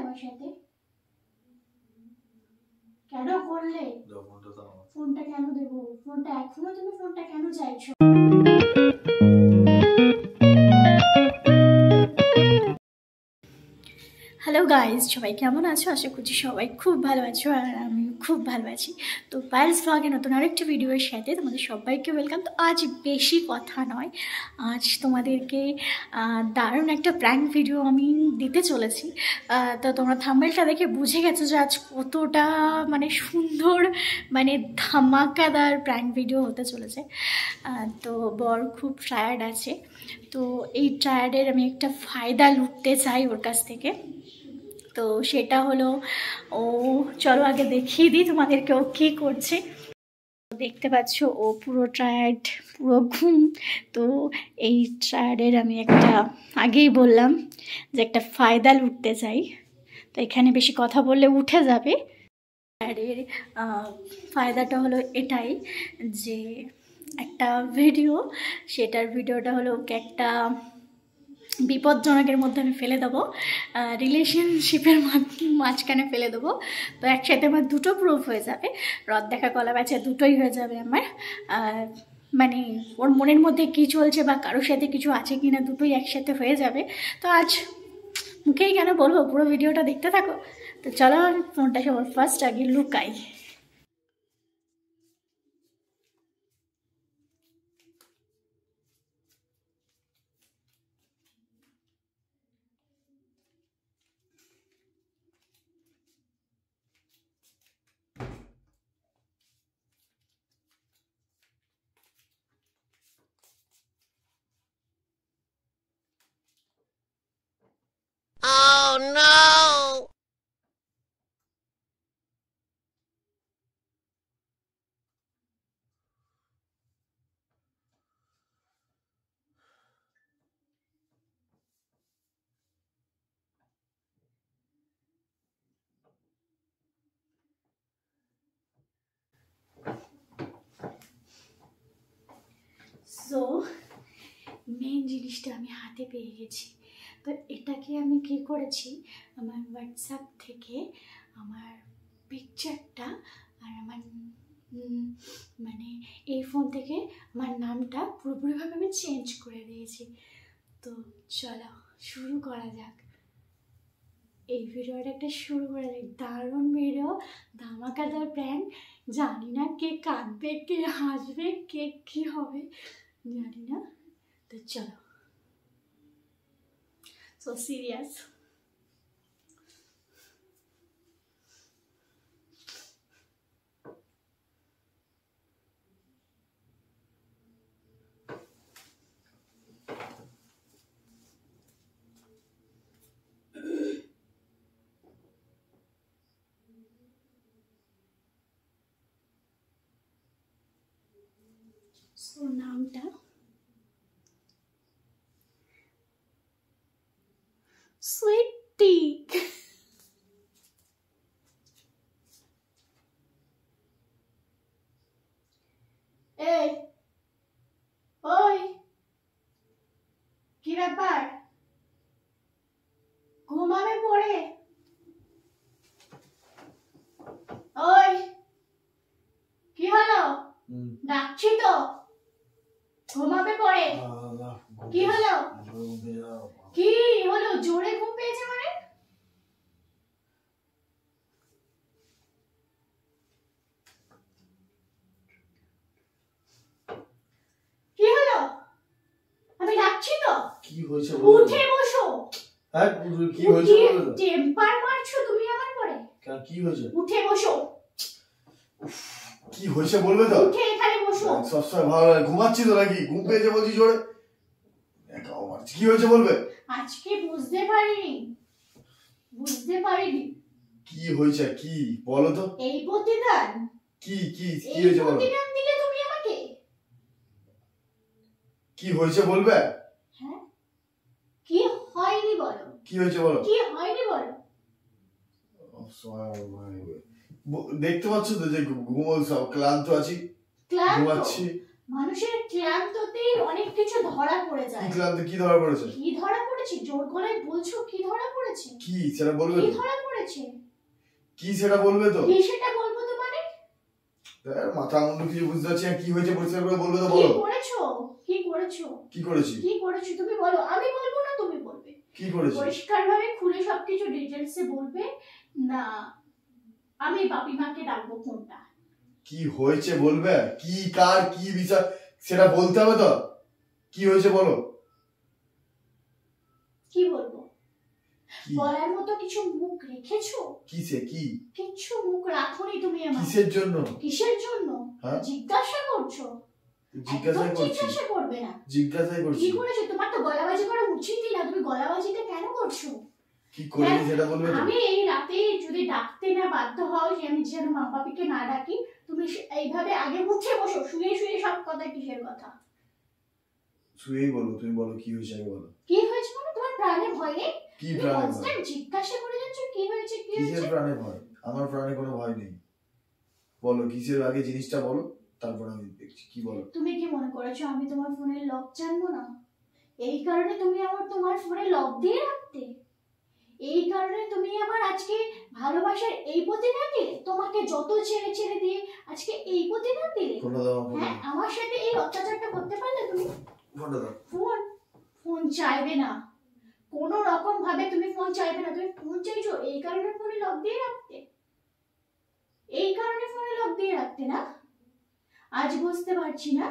আমার সাথে? কেন করলে? ফোনটা ফোনটা কেন দেবো? ফোনটা এখনও তুমি ফোনটা কেন চাইছো? হ্যালো গাইজ সবাই কেমন আছো? আশা করছি সবাই খুব ভালো আছো আর আমি খুব ভালো আছি। তো পায়েলস ব্লগে নতুন আরেকটা ভিডিওর সাথে তোমাদের সবাইকে ওয়েলকাম তো আজ বেশি কথা নয়। আজ তোমাদেরকে দারুণ একটা প্র্যাঙ্ক ভিডিও আমি দিতে চলেছি। তো তোমরা থাম্বেলটা দেখে বুঝে গেছো যে আজ কতটা মানে সুন্দর মানে ধামাকাদার প্র্যাঙ্ক ভিডিও হতে চলেছে। তো বর খুব টায়ার্ড আছে। তো এই টায়ার্ডের আমি একটা ফায়দা লুটতে চাই ওর কাছ থেকে। তো সেটা হলো, ও, চলো আগে দেখিয়ে দিই তোমাদেরকে ও কী করছে। দেখতে পাচ্ছ, ও পুরো ট্রায়ার্ড পুরো ঘুম। তো এই ট্রায়ার্ডের আমি একটা, আগেই বললাম যে একটা ফায়দা লুটতে চাই। তো এখানে বেশি কথা বললে উঠে যাবে। টায়ার্ডের ফায়দাটা হলো এটাই যে একটা ভিডিও সেটার ভিডিওটা হলো ওকে একটা বিপজ্জনকের মধ্যে আমি ফেলে দেবো। রিলেশনশিপের মাঝখানে ফেলে দেবো। তো একসাথে আমার দুটো প্রুফ হয়ে যাবে। রদ দেখা কলা বেচা দুটোই হয়ে যাবে আমার। মানে ওর মনের মধ্যে কী চলছে বা কারোর সাথে কিছু আছে কি না দুটোই একসাথে হয়ে যাবে। তো আজ মুখেই কেন বলব, পুরো ভিডিওটা দেখতে থাকো। তো চলো আমি ফোনটা সবার ফার্স্ট আগে লুকাই। সো মেন জিনিসটা আমি হাতে পেয়ে গেছি। তো এটাকে আমি কী করেছি? আমার হোয়াটসঅ্যাপ থেকে আমার পিকচারটা আর আমার মানে এই ফোন থেকে আমার নামটা পুরোপুরিভাবে আমি চেঞ্জ করে দিয়েছি। তো চলো, শুরু করা যাক। এই ভিডিওটা একটা শুরু করা যাক দারুণ ভিডিও ধামাকাদার প্র্যাঙ্ক জানি না কে কাঁদবে, কে হাসবে, কে কী হবে। জানি না তো চলো সো সিরিয়াস সো নামটা সুইটি এই ওই কি ব্যাপার? ঘুমাবে পড়ে? ওই কি হলো। ডাকছি তো। ঘুমাবে পড়ে? কি হলো? কি? হলো? জোরে ঘুম পেয়েছে মানে? কি হলো? আমি ডাকছি তো? কি হয়েছে উঠে বসো। হ্যাঁ কি- কি হয়েছে টেম্পার মারছো তুমি আমার পরে কেন, কি হয়েছে? উঠে বসো। কি হয়েছে বলবে তো? উঠে এখানে বসো। সবসময় ভালো ঘুমাচ্ছি তো নাকি? ঘুম পেয়েছে বলছি জোরে। কি হয়েছে বলবে? আজকে বুঝতে পারিনি। বুঝতে পারিনি। কি হয়েছে? কি? বলো তো। এই প্রতিদান। কি কি কি হয়েছে বলো। প্রতিদান দিলে তুমি আমাকে। কি হয়েছে বলবে? হ্যাঁ? কি হয়নি বলো। কি হয়েছে বলো? কি হয়নি বলো? দেখতে পাচ্ছ তো যে ঘুমো সব ক্লান্ত আছি। ক্লান্ত? ঘুমাচ্ছি। মানুষের ক্লান্ততেই অনেক কিছু ধরা পড়ে যায়। ক্লান্ত? কি ধরা পড়েছে? কি ধরা পড়েছে? জোর গলায় বলছো কি ধরা পড়েছে? কি সেটা বলবে কি ধরা পড়েছে? কি সেটা বলবে তো? কি সেটা বলব তো মানে মাথা মুন্ডু কিছু বুঝতে পারছি কি হয়েছে পরিষ্কার করে বলবে তো কি করেছ? কি করেছ? কি করেছি? কি করেছ? তুমি বলো। আমি বলব না তুমি বলবে। কি করেছি? পরিষ্কার ভাবে খুলে সবকিছু ডিটেলসে বলবে না আমি বাপি মাকে ডাকবো কোনটা কি হয়েছে বলবে? কি কার কি বিচার? সেটা বলতে হবে তো? কি হয়েছে বলো? কি বলব? বলার মতো কিছু মুখ রেখেছো? কিসে? কি? কিচ্ছু মুখ রাখোনি তুমি আমার কিসের জন্য? কিসের জন্য? হ্যাঁ? জিজ্ঞাসা করছ? জিজ্ঞাসাই একদম করছি। জিজ্ঞাসা করবে না। জিজ্ঞাসাই করছি। কি করেছ? তোমার তো গলাবাজি করা উচিতই না তুমি গলাবাজিটা কেন করছ কি করিনি সেটা বলবে আমি এই রাতে যদি ডাকতে না বাধ্য হও যে আমি যেন মা বাপিকে না ডাকি তুমি এইভাবে আগে উঠে বসো শুয়ে শুয়ে সব কথা কিসের কথা? শুয়েই বলব তুমি বলো কি হয়েছে আগে বলো। কি হয়েছে মানে তোমার প্রাণে ভয়? নেই কি প্রাণে ভয়? কনস্ট্যান্ট জিজ্ঞাসা করে যাচ্ছ কি হয়েছে কি কিসের প্রাণে ভয়? আমার প্রাণে কোনো ভয় নেই। বলো কিসের আগে জিনিসটা বলো তারপর আমি দেখছি। কি বলো? তুমি কি মনে করেছ আমি তোমার ফোনের লক জানব না? এই কারণে তুমি আমার তোমার ফোনে লক দিয়ে রাখতে? এই কারণে তুমি আমার আজকে ভালোবাসার এই প্রতিদান দিলে তোমাকে যত ছেড়ে ছেড়ে দিয়ে আজকে এই প্রতিদান দিলে। আমার হ্যাঁ আমার সাথে এই অত্যাচারটা করতে পারলে তুমি? ফোন ফোন চাইবে না। কোনো রকম ভাবে তুমি ফোন চাইবে না। তুমি ফোন চাইছো এই কারণে ফোনে লক দিয়ে রাখতে। এই কারণে ফোনে লক দিয়ে রাখতে না? আজ বুঝতে পারছি না।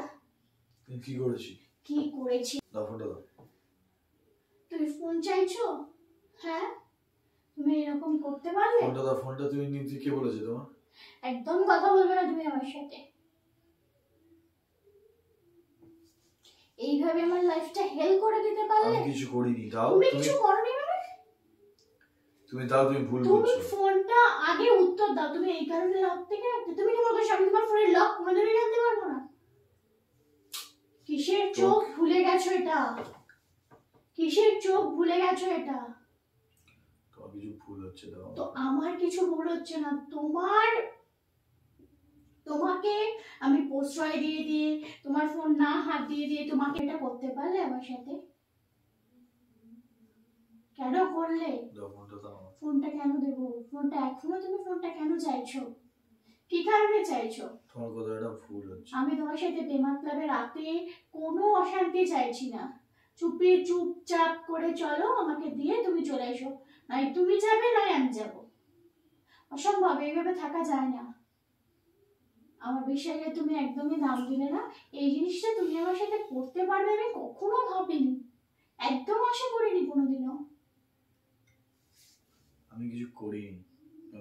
কি করেছি? কি করেছি? তুমি ফোন চাইছো? হ্যাঁ? তুমি এরকম করতে পারলে? ফোনটা দাও ফোনটা তুমি নিতে কে বলেছে তোমার। একদম কথা বলবে না তুমি আমার সাথে। এইভাবে আমার লাইফটা হেল করে দিতে পারলে? আমি কিছু করিনি দাও তুমি কিছু করনি মানে? তুমি দাও তুমি ভুল তুমি ফোনটা আগে উত্তর দাও তুমি এই কারণে লক থেকে রাখতে তুমি কি করছ আমি তোমার ফোনের লক কোনোদিনই জানতে পারব না? কিসের চোখ ভুলে গেছো এটা? কিসের চোখ ভুলে গেছো এটা? হচ্ছে দাও তো আমার কিছু ভুল হচ্ছে না। তোমার তোমাকে আমি প্রশ্রয় দিয়ে দিয়ে তোমার ফোন না হাত দিয়ে দিয়ে তোমাকে এটা করতে পারলে আমার সাথে? কেন করলে? ফোনটা কেন দেবো? ফোনটা এখনও তুমি ফোনটা কেন চাইছো? কি কারণে চাইছো? তোমার কথাটা ভুল হচ্ছে। আমি তোমার সাথে বেমাত ক্লাবে রাতে কোনো অশান্তি চাইছি না। চুপি চুপচাপ করে চলো আমাকে দিয়ে তুমি চলে এসো। নয় তুমি যাবে নয় আমি যাব। অসম্ভব এইভাবে থাকা যায় না। আমার বিষয়ে তুমি একদমই দাম দিলে না। এই জিনিসটা তুমি আমার সাথে করতে পারবে আমি কখনো ভাবিনি। একদম আশা করিনি কোনোদিনও। আমি কিছু করিনি।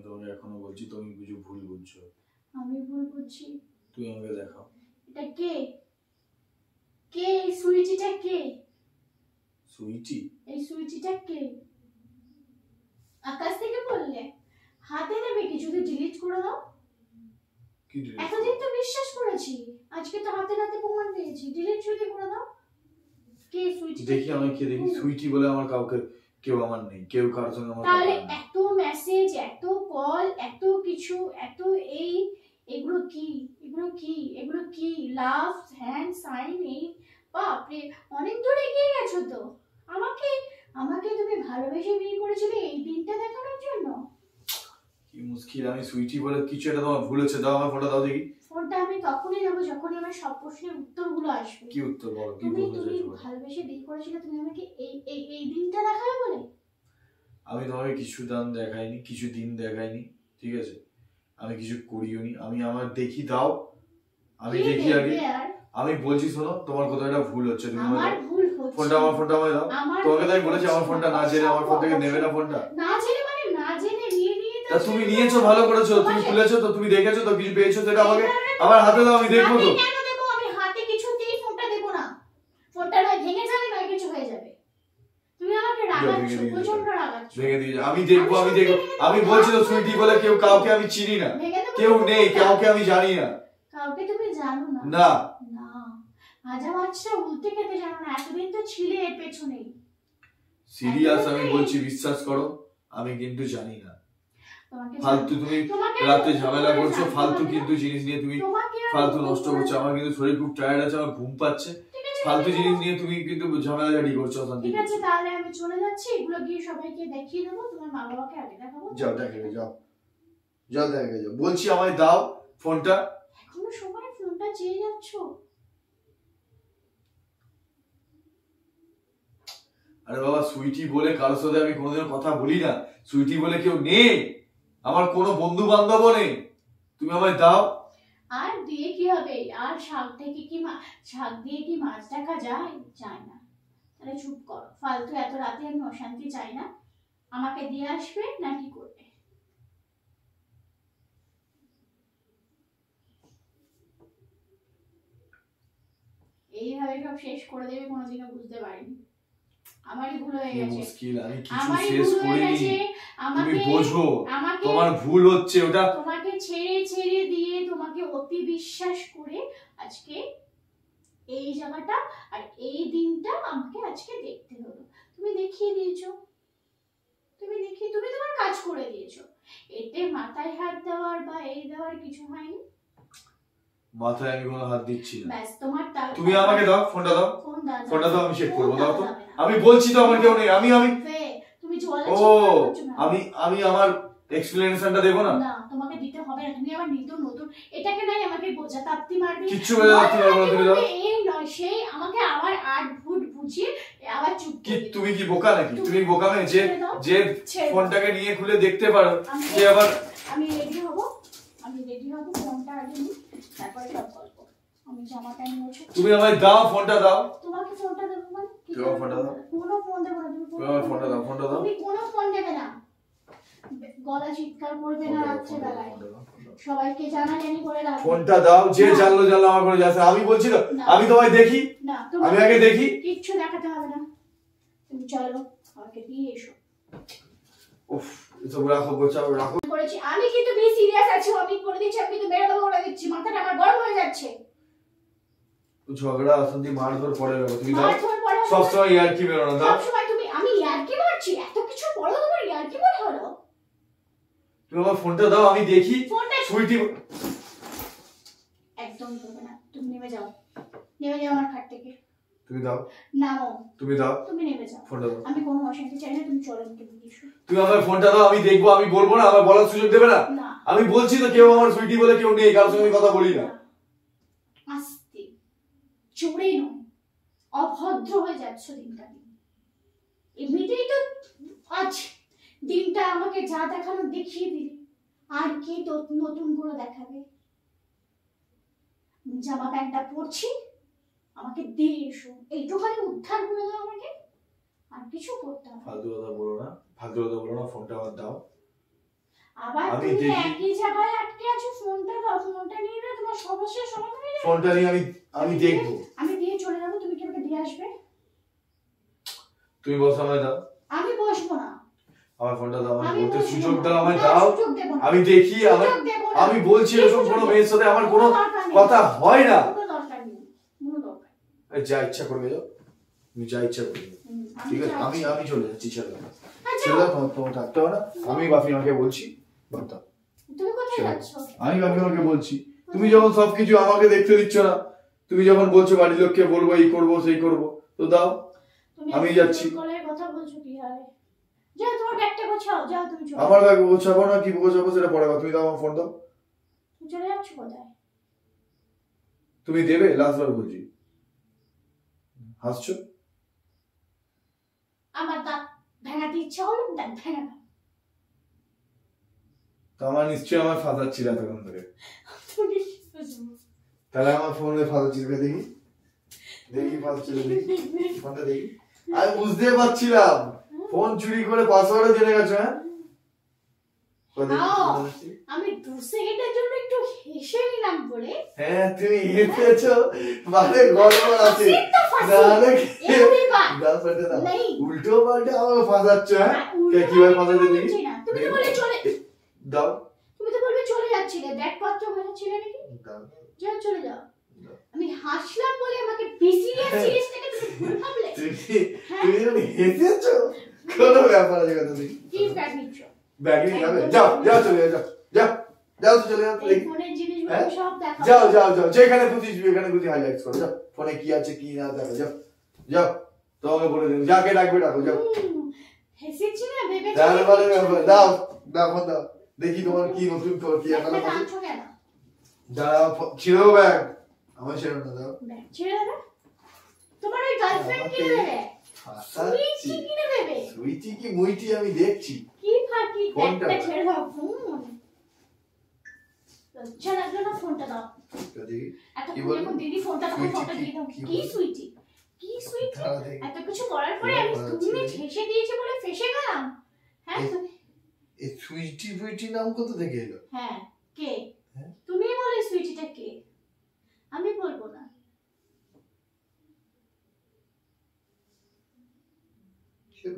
তোমাকে এখনও বলছি তুমি কিছু ভুল বুঝছ। আমি ভুল বুঝছি। তুমি আমাকে দেখাও। এটা কে? কে এই সুইচিটা কে? সুইটি? এই সুইচিটা কে? আকাশ থেকে বললে হাতে নেবে কি যদি ডিলিট করে দাও। এতদিন তো বিশ্বাস করেছি। আজকে তো হাতে নাতে প্রমাণ পেয়েছি। ডিলিট যদি করে দাও। কে সুইচ দেখি আমি কে দেখি। সুইটি বলে আমার কাউকে কেউ আমার নেই। কেউ কারোর সঙ্গে আমার তাহলে এত মেসেজ এত কল এত কিছু এত এই এগুলো কি? এগুলো কি? এগুলো কি? লাভ হ্যান্ড সাইন এই বাপরে অনেক দূর এগিয়ে গেছো তো। আমাকে আমাকে তুমি ভালোবেসে বিয়ে করেছিলে এই দিনটা দেখানোর জন্য? কি মুশকিল আমি সুইটি বলে কিছু একটা তোমার ভুল হচ্ছে দাও আমার ফোনটা দাও দেখি। ফোনটা আমি তখনই দেবো যখনই আমার সব প্রশ্নের উত্তরগুলো আসবে। কি উত্তর বলো কি তুমি তুমি? ভালোবেসে বিয়ে করেছিলে তুমি আমাকে এই এই এই দিনটা দেখাবে বলে? আমি তোমাকে কিছু দান দেখাইনি কিছু দিন দেখাইনি ঠিক আছে? আমি কিছু করিও নি আমি আমার দেখি দাও। আমি দেখি আগে। আমি বলছি শোনো তোমার কথাটা ভুল হচ্ছে তুমি আমার ভুল হচ্ছে ফোনটা আমার ফোনটা আমায় দাও। তোমাকে তাই ভুল বলেছি আমার ফোনটা না জেনে আমার ফোন থেকে নেবে না ফোনটা। না জেনে মানে না জেনে নিয়ে নিয়ে তা তুমি নিয়েছো ভালো করেছ তুমি খুলেছো তো তুমি দেখেছ তো কিছু পেয়েছ সেটা আমাকে আমার হাতে দাও আমি দেখব তো। আমি আমি দেখব আমি দেখব। আমি বলছি তো সুইটি বলে কেউ কাউকে আমি চিনি না। কেউ নেই কাউকে আমি জানি না। কাউকে তুমি জানো না না। না। ভাজা মাছটা উল্টে খেতে জানো না এতদিন তো ছিলে এর পেছনেই সিরিয়াস আমি বলছি বিশ্বাস করো আমি কিন্তু জানি না। ফালতু তুমি রাতে ঝামেলা করছ ফালতু কিন্তু জিনিস নিয়ে তুমি ফালতু নষ্ট করছ আমার কিন্তু শরীর খুব টায়ার্ড আছে আমার ঘুম পাচ্ছে। ফালতু জিনিস নিয়ে তুমি কিন্তু ঝামেলা ঝাড়ি করছ অশান্তি ঠিক আছে তাহলে আমি চলে যাচ্ছি এগুলো গিয়ে সবাইকে দেখিয়ে দেবো তোমার মা বাবাকে আগে দেখাবো। যাও দেখে যাও। যাও দেখে যাও। বলছি আমায় দাও ফোনটা। এখনও সময়? ফোনটা চেয়ে যাচ্ছ? আরে বাবা, সুইটি বলে কারোর সাথে আমি কোনোদিনও কথা বলি না। সুইটি বলে কেউ নেই। আমার কোনো বন্ধু বান্ধব নেই। তুমি আমায় দাও। আর দিয়ে কি হবে? আর শাক থেকে কি শাক দিয়ে কি মাছ দেখা যায়? যায় না। তাহলে চুপ করো। ফালতু এত রাতে আমি অশান্তি চাই না। আমাকে দিয়ে আসবে না কি করবে? এইভাবে সব শেষ করে দেবে, কোনোদিনও বুঝতে পারিনি। আমারই ভুল হয়ে গেছে। মুশকিল আমি কিছু শেষ করিনি। তুমি বোঝো তোমার ভুল হচ্ছে ওটা তোমাকে ছেড়ে ছেড়ে দিয়ে তোমাকে অতি বিশ্বাস করে আজকে এই জায়গাটা আর এই দিনটা আমাকে আজকে দেখতে হলো। তুমি দেখিয়ে দিয়েছ। তুমি দেখিয়ে তুমি তোমার কাজ করে দিয়েছ। এতে মাথায় হাত দেওয়ার বা এই দেওয়ার কিছু হয়নি। মাথায় আমি কোনো হাত দিচ্ছি না। তুমি আমাকে দাও ফোনটা দাও। ফোনটা দাও আমি চেক করব দাও তো। আমি বলছি তো আমার কেউ নেই। আমি আমি ও। আমি আমি আমার এক্সপ্লেনেশনটা দেবো না? তোমাকে দিতে হবে না। তুমি আবার নিত নতুন। এটাকে নাই আমাকে বোঝা তাপ্তি মারবি। কিচ্ছু বোঝা তুমি দাও। এই নয় সেই আমাকে আবার আট ফুট বুঝিয়ে আবার চুপ কি তুমি কি বোকা নাকি? তুমি বোকা মেয়ে যে যে ফোনটাকে নিয়ে খুলে দেখতে পারো সে আবার আমি রেডি হব ফোনটা আগে নিই তারপরে সব গল্প তুমি আমায় দাও ফোনটা দাও। তোমাকে ফোনটা দেবো মানে? তুমি ফোনটা দাও। কোনো ফোন দেবো না তুমি তুমি ফোনটা দাও ফোনটা দাও। তুমি কোনো ফোন দেবে না। গলা চিৎকার করবে না রাত্রে বেলায় ফোনটা দাও, ফোনটা দাও। সবাইকে জানাজানি করে রাখবে। ফোনটা দাও যে জানলো জানলো আমার করে যাচ্ছে। আমি বলছি তো আমি তোমায় দেখি? না আমি আগে দেখি? কিচ্ছু দেখাতে হবে না। তুমি চলো আমাকে দিয়ে এসো। উফ এসব রাখো গোছাও রাখো। করেছি। আমি কিন্তু বেশি সিরিয়াস আছি আমি করে দিচ্ছি আমি কিন্তু মেরে দেবো করে দিচ্ছি। মাথাটা আমার গরম হয়ে যাচ্ছে। ঝগড়া অশান্তি মারধর পরে যাব তুমি দাও। সবসময় ইয়ার কি বেরো না দাও সবসময় তুমি আমি ইয়ার্কি মারছি? এত কিছু তোমার ইয়ার্কি মনে হলো? তুমি আমার ফোনটা দাও আমি দেখি। সুইটি একদম করবে না। তুমি নেমে যাও। নেমে যাও আমার খাট থেকে। তুমি দাও। নামো। তুমি দাও। তুমি নেমে যাও। ফোনটা দাও। আমি কোনো অশান্তি চাই না তুমি চলো এসো। তুমি আমার ফোনটা দাও আমি দেখব আমি বলব না আমার বলার সুযোগ দেবে না? আমি বলছি তো কেউ আমার সুইটি বলে কেউ নেই কারোর সঙ্গে কথা বলি না। আস্তে চড়ে নয়। অভদ্র হয়ে যাচ্ছ দিনটা দিন। এমনিতেই তো আজ দিনটা আমাকে যা দেখানো দেখিয়ে দিলে। আর কি নতুন করে দেখাবে? জামা প্যান্টটা পরছি আমাকে দিয়ে এসো। এইটুখানি উদ্ধার করে দাও আমাকে। আর কিছু করতে হবে। ফালতু কথা বলো না। ফালতু কথা বলো না ফোনটা আমার দাও। আবার তুমি একই জায়গায় আটকে আছো ফোনটা দাও ফোনটা নিয়ে না তোমার সমস্যার সমাধান। ফোনটা নিয়ে আমি আমি দেখব। আমি দিয়ে চলে যাব তুমি কি আমাকে দিয়ে আসবে? তুমি বসো আমায় দাও। আমি বসবো না। আমার ফোনটা দাও আমি বলতে সুযোগ দাও আমায় দাও। আমি দেখি না। আমি বলছি এরকম কোনো মেয়ের সাথে আমার কোনো কথা হয় না। যা ইচ্ছা করবে যাও তুমি যা ইচ্ছা করবে আমি ঠিক আছে আমি আমি চলে যাচ্ছি ছেড়ে দাও। আচ্ছা, তোমার তোমার থাকতে হবে না। আমি বাপি আমাকে বলছি বাদ দাও। চলো। আমি বাপি আমাকে বলছি। তুমি যখন সবকিছু আমাকে দেখতে দিচ্ছ না তুমি যখন বলছো বাড়ির লোককে বলব এই করব সেই করব তো দাও। আমি যাচ্ছি। আমার ব্যাগ গোছাবো না কি গোছাবো সেটা পরে। তুমি দাও আমার ফোন দাও। তুমি দেবে লাস্ট বার বলছি। হাসছো? আমার দাঁত ভেঙাতে ইচ্ছা হলো দাঁত ভেঙা তো আমার নিশ্চয়ই আমার ফাঁসাচ্ছিল এতক্ষণ ধরে? তাহলে আমার ফোনে ফাঁসাচ্ছিল দেখি। দেখি ফাঁসছিল দেখি। ফোনটা দেখি। আমি বুঝতে পারছিলাম। ফোন চুরি করে পাসওয়ার্ডও জেনে গেছো হ্যাঁ? আমি দু সেকেন্ডের জন্য একটু হেসে নিলাম বলে। হ্যাঁ তুমি হেসেছো। মানে গড়বড় আছে। নাহলে দাও। দাও। উল্টো পাল্টে আমাকে ফাঁসাচ্ছ হ্যাঁ? কে কীভাবে ফাঁসাতে দেখি? দাও। বলবে চলে যাচ্ছিলে ব্যাগপত্র বোঝাচ্ছিলে নাকি যাও চলে যাও। আমি হাসলাম বলে আমাকে বেশি সিরিয়াস থেকে তুমি ভুল ভাবলে? তুমি তুমি হেসেছো? কোনো ব্যাপার আছে কথা নেই কি ব্যাগ নিচ্ছ? ব্যাগে নিয়ে যাবে? যাও যাও চলে যাও যাও। যাও তো চলে যাও দেখি ফোনের জিনিসগুলো হ্যাঁ? সব দেখাবো যাও যাও যাও যেখানে খুশি এখানে খুশি হাইলাইটস করো। যাও ফোনে কি আছে কি না দেখো যাও। যাও তোমাকে বলে দিন যাকে ডাকবে ডাকো যাও। হেসেছি না ভেবেছি দাও দাও দাও। দেখি তোমার কি নতুন খবর কি একটা একটা টানছো কেন দাঁড়াও ছিড়ো ব্যাগ। আমার ছেড়ে না দাও। ছেড়ে দেবে? তোমার ওই গার্লফ্রেন্ড কি দেবে? সুইচ কি দেবে? সুইটি কি মুইটি আমি দেখছি। কি ফাঁকি? দাও। ছেড়ে দাও হুম। লজ্জা লাগল না ফোনটা দাও। এত? এখন দিদি ফোনটা দাও ফোনটা দিয়ে দাও। কি সুইচি? কি সুইচি? এত কিছু করার পরে আমি তুমি? ঠেসে দিয়েছে বলে ফেসে গেলাম? হ্যাঁ এই- সুইটি ফুইটি নাম কত থেকে এলো? হ্যাঁ কে? হ্যাঁ? তুমি বলে সুইচিটা কে? আমি বলব না।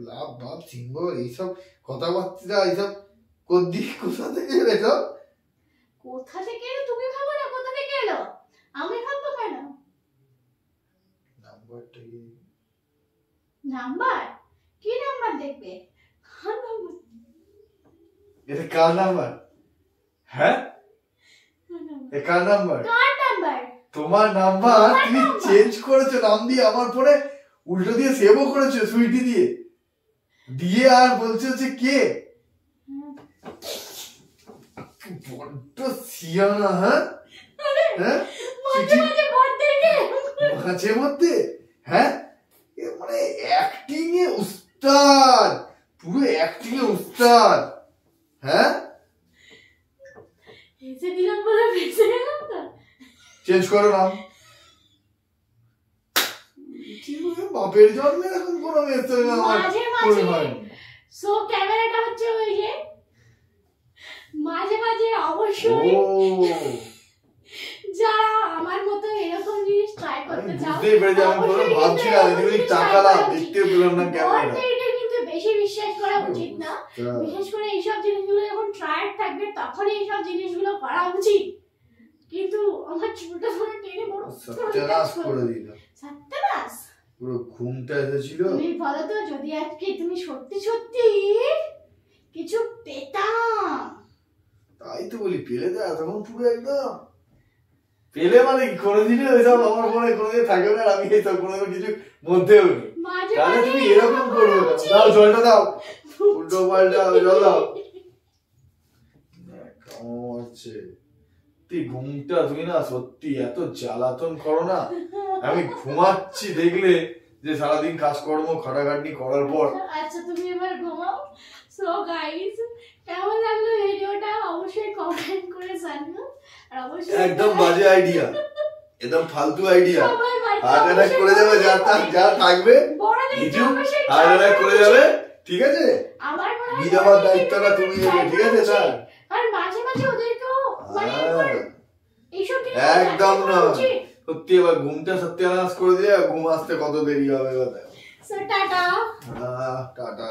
লাভ বাপ সিংহ এইসব কথাবার্তা এইসব কদ্দি কোথা থেকে এলো এসব? কোথা থেকে এলো? তুমি ভাবো না কোথা থেকে এলো? আমি ভাববো কেন? নাম্বারটা কি? নাম্বার? কি নাম্বার দেখবে? এটা কার নাম্বার হ্যাঁ? এ কার নাম্বার তোমার নাম্বার তুমি চেঞ্জ করেছ নাম দিয়ে আমার ফোনে উল্টো দিয়ে সেভও করেছ সুইটি দিয়ে। দিয়ে আর বলছে হচ্ছে কে? বড্ড সিয়ানা হ্যাঁ? হ্যাঁ? মাঝে মধ্যে হ্যাঁ? মানে অ্যাক্টিং এ উস্তাদ পুরো অ্যাক্টিং এ উস্তাদ। হ্যাঁ? হেসে দিলাম বলে ফেসে গেলাম তো। চেঞ্জ করো নাম। বাপের জন্মে এরকম কোনো সঙ্গে মাঝে মাঝে। সো ক্যামেরাটা হচ্ছে ওই যে মাঝে মাঝে অবশ্যই যারা আমার মতো এরকম জিনিস ট্রাই করতে চাও বুঝতেই পেরেছি আমি ভাবছিলাম এদিকে তাকালাম দেখতে পেলাম না। ক্যামেরা বলতে এটা কিন্তু বেশি বিশ্বাস করা উচিত না। বিশেষ করে এইসব জিনিসগুলো যখন ট্রায়াল থাকবে তখন এইসব জিনিসগুলো করা উচিত। কিন্তু আমার চুলটা ধরে টেনে বড় সত্যানাশ করে দিল। সত্যানাশ পুরো ঘুমটা এসেছিল। তুমি বলো তো যদি আজকে তুমি সত্যি সত্যি কিছু পেতাম। তাই তো বলি পেলে তো তখন পুরো একদম। পেলে মানে কোনোদিনই ওইসব আমার মনে কোনোদিন থাকবে না আর আমি এইসব কোনো কিছু মধ্যেও নেই। তাহলে তুমি এরকম করবে দাও জলটা দাও। উল্টো পাল্টা জল দাও। কেমন হচ্ছে। তুই ঘুমটা তুমি না সত্যি এত জ্বালাতন করো না। আমি ঘুমাচ্ছি দেখলে যে সারাদিন কাজকর্ম খাটাখাটনি করার পর। আচ্ছা তুমি এবার ঘুমাও। সো গাইস কেমন লাগল ভিডিওটা অবশ্যই কমেন্ট করে জানিও। আর অবশ্যই একদম বাজে আইডিয়া একদম ফালতু আইডিয়া হার্ট অ্যাটাক করে যাবে যা থাক যা থাকবে কিছু হার্ট অ্যাটাক করে যাবে ঠিক আছে? বিধবার দায়িত্বটা তুমি নেবে ঠিক আছে স্যার? আর মাঝে মাঝে ওদেরকেও মানে হ্যাঁ। একদম না। সত্যি এবার ঘুমটা সত্যানাশ করে দিয়ে ঘুম আসতে কত দেরি হবে টাটা। আহ, টাটা।